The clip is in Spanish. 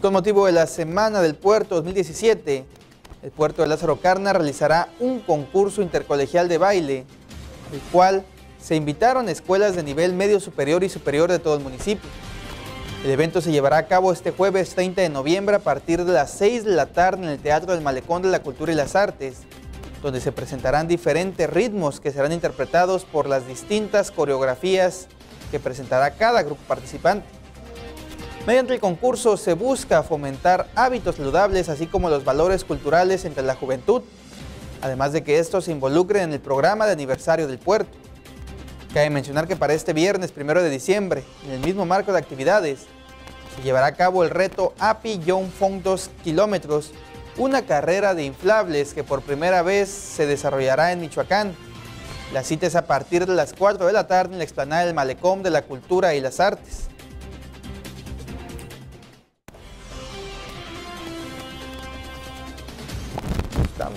Con motivo de la Semana del Puerto 2017, el puerto de Lázaro Carna realizará un concurso intercolegial de baile, el cual se invitaron escuelas de nivel medio superior y superior de todo el municipio. El evento se llevará a cabo este jueves 30 de noviembre a partir de las 6 de la tarde en el Teatro del Malecón de la Cultura y las Artes, donde se presentarán diferentes ritmos que serán interpretados por las distintas coreografías que presentará cada grupo participante. Mediante el concurso se busca fomentar hábitos saludables así como los valores culturales entre la juventud, además de que estos se involucren en el programa de aniversario del puerto. Cabe mencionar que para este viernes 1 de diciembre, en el mismo marco de actividades, se llevará a cabo el reto API Young Fong 2 kilómetros, una carrera de inflables que por primera vez se desarrollará en Michoacán. La cita es a partir de las 4 de la tarde en la explanada del Malecón de la Cultura y las Artes. tâm